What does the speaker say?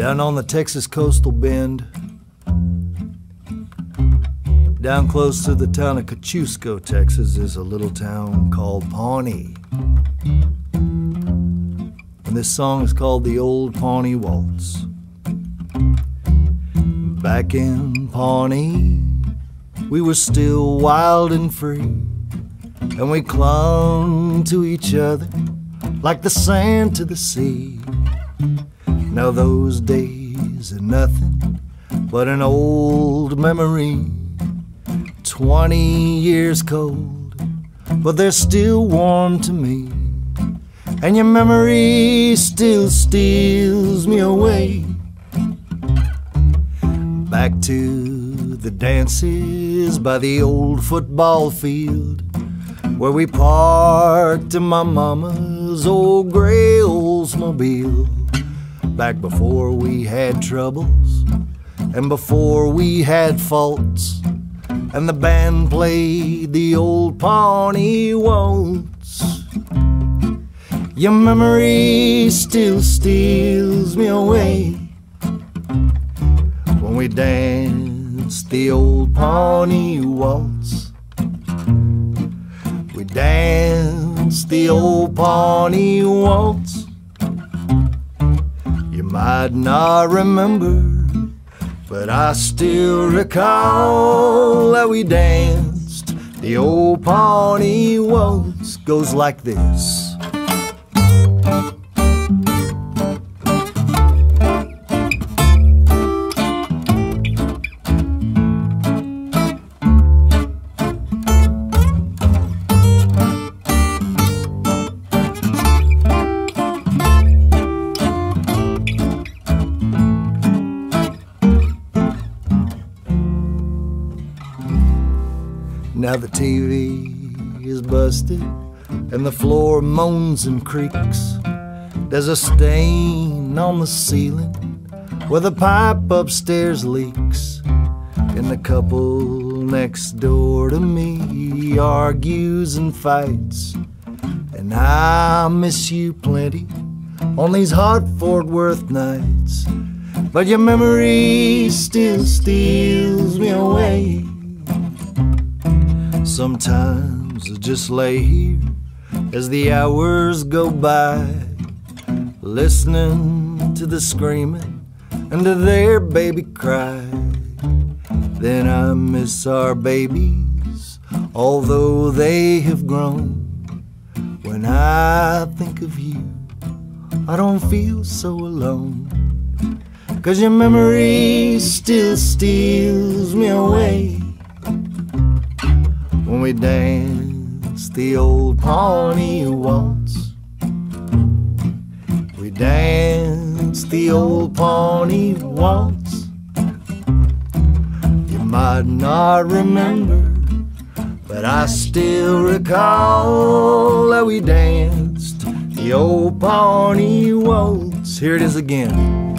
Down on the Texas coastal bend, down close to the town of Kosciusko, Texas, is a little town called Pawnee. And this song is called The Old Pawnee Waltz. Back in Pawnee, we were still wild and free, and we clung to each other like the sand to the sea. Now those days are nothing but an old memory. Twenty years cold, but they're still warm to me. And your memory still steals me away. Back to the dances by the old football field where we parked in my mama's old gray Oldsmobile. Back before we had troubles and before we had faults, and the band played the old Pawnee waltz. Your memory still steals me away when we danced the old Pawnee waltz. We danced the old Pawnee waltz. Might not remember, but I still recall that we danced the old Pawnee waltz. Goes like this. Now the TV is busted and the floor moans and creaks. There's a stain on the ceiling where the pipe upstairs leaks. And the couple next door to me argues and fights. And I miss you plenty on these hot Fort Worth nights. But your memory still steals me away. Sometimes I just lay here as the hours go by, listening to the screaming and to their baby cry. Then I miss our babies, although they have grown. When I think of you, I don't feel so alone. Cause your memory still steals me away we danced the old Pawnee waltz. We danced the old Pawnee waltz. You might not remember, but I still recall that we danced the old Pawnee waltz. Here it is again.